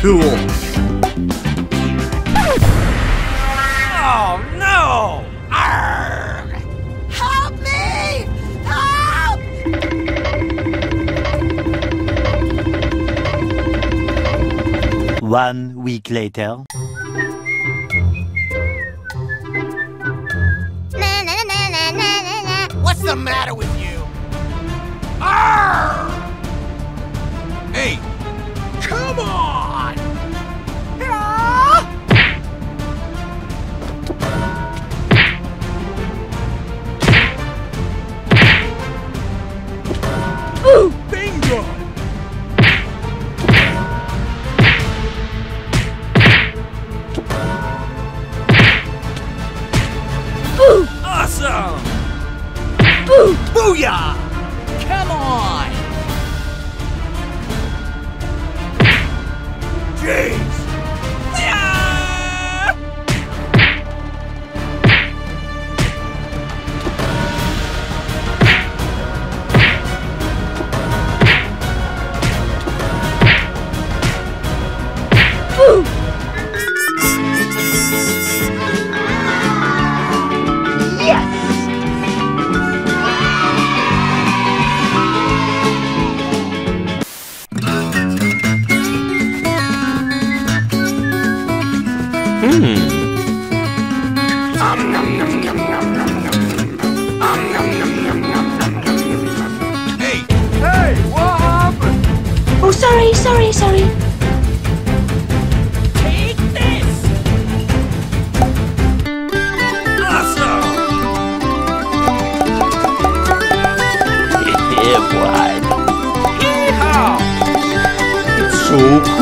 cool. Oh no! Help me! Help! One week later. What's the matter with you? Booyah! Come on! Jeez! Hey! Hey! What happened? Oh, sorry, sorry, sorry. Take this! Awesome! yeah, boy. Yeehaw! It's so